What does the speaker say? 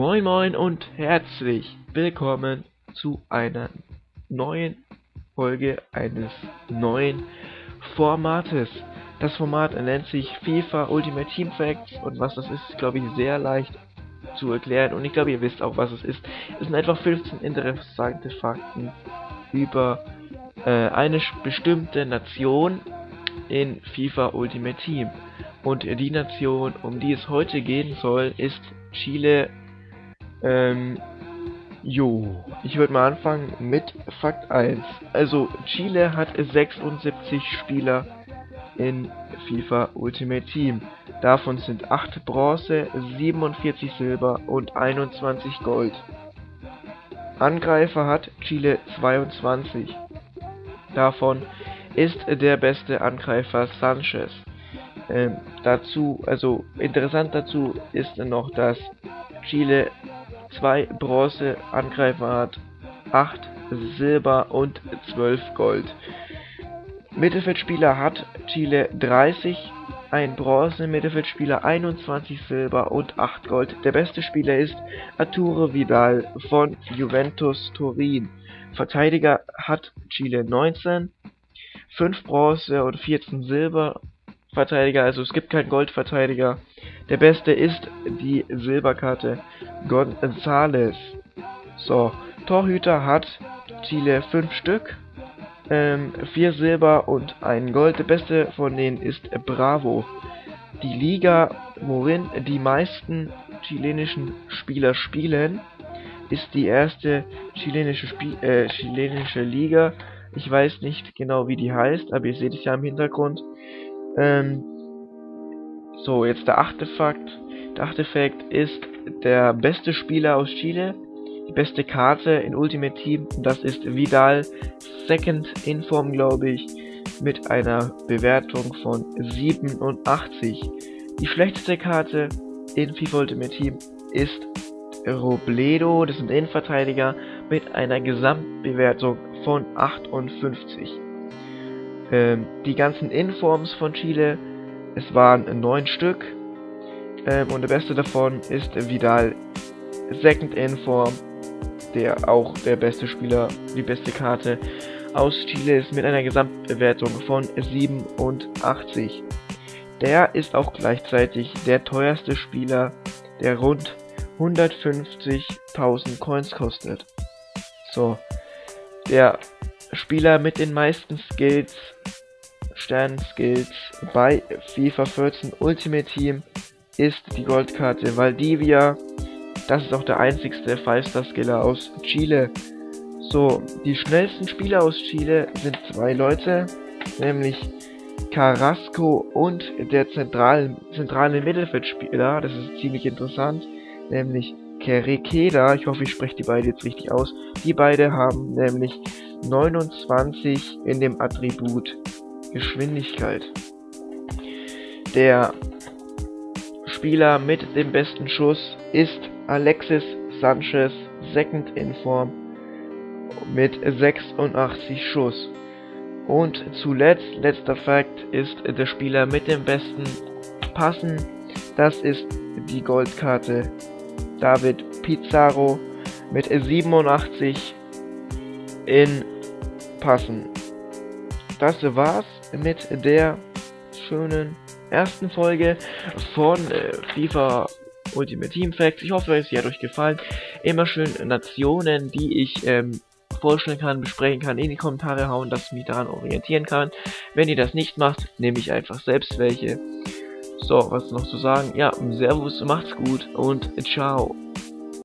Moin Moin und herzlich willkommen zu einer neuen Folge eines neuen Formates. Das Format nennt sich FIFA Ultimate Team Facts und was das ist, glaube ich, sehr leicht zu erklären und ich glaube, ihr wisst auch, was es ist. Es sind einfach 15 interessante Fakten über äh, eine bestimmte Nation in FIFA Ultimate Team. Und die Nation, um die es heute gehen soll, ist Chile. Ähm, jo, ich würde mal anfangen mit Fakt 1. Also, Chile hat 76 Spieler in FIFA Ultimate Team. Davon sind 8 Bronze, 47 Silber und 21 Gold. Angreifer hat Chile 22. Davon ist der beste Angreifer Sanchez. Ähm, dazu, also interessant dazu ist noch, dass Chile zwei Bronze-Angreifer hat, 8 Silber und 12 Gold. Mittelfeldspieler hat Chile 30, ein Bronze, Mittelfeldspieler 21 Silber und 8 Gold. Der beste Spieler ist Arturo Vidal von Juventus Turin. Verteidiger hat Chile 19, 5 Bronze und 14 Silber Verteidiger, also es gibt keinen Goldverteidiger. Der beste ist die Silberkarte Gonzales. So, Torhüter hat Chile 5 Stück, 4 ähm, Silber und ein Gold. Der beste von denen ist Bravo. Die Liga, worin die meisten chilenischen Spieler spielen, ist die erste chilenische, Spie äh, chilenische Liga. Ich weiß nicht genau, wie die heißt, aber ihr seht es ja im Hintergrund. Ähm, so, jetzt der achte Fakt. Der achte Fakt ist der beste Spieler aus Chile. Die beste Karte in Ultimate Team. Das ist Vidal. Second in Form, glaube ich. Mit einer Bewertung von 87. Die schlechteste Karte in FIFA Ultimate Team ist Robledo. Das ist ein Innenverteidiger mit einer Gesamtbewertung von 58 ähm, die ganzen Informs von Chile. Es waren neun Stück. Ähm, und der beste davon ist Vidal Second Inform, der auch der beste Spieler, die beste Karte aus Chile ist mit einer Gesamtbewertung von 87. Der ist auch gleichzeitig der teuerste Spieler, der rund 150.000 Coins kostet. So, der Spieler mit den meisten Skills, Sternskills bei FIFA 14 Ultimate Team ist die Goldkarte Valdivia. Das ist auch der einzigste 5-Star-Skiller aus Chile. So, die schnellsten Spieler aus Chile sind zwei Leute, nämlich Carrasco und der zentrale, zentrale Mittelfeldspieler. Das ist ziemlich interessant, nämlich Kerekeda. Ich hoffe, ich spreche die beiden jetzt richtig aus. Die beiden haben nämlich 29 in dem Attribut Geschwindigkeit. Der Spieler mit dem besten Schuss ist Alexis Sanchez, Second in Form mit 86 Schuss. Und zuletzt, letzter Fakt, ist der Spieler mit dem besten Passen. Das ist die Goldkarte David Pizarro mit 87 in passen. Das war's mit der schönen ersten Folge von äh, FIFA Ultimate Team Facts. Ich hoffe, es hat euch gefallen. Immer schön Nationen, die ich ähm, vorstellen kann, besprechen kann, in die Kommentare hauen, dass ich mich daran orientieren kann. Wenn ihr das nicht macht, nehme ich einfach selbst welche. So, was noch zu sagen? Ja, Servus, macht's gut und ciao.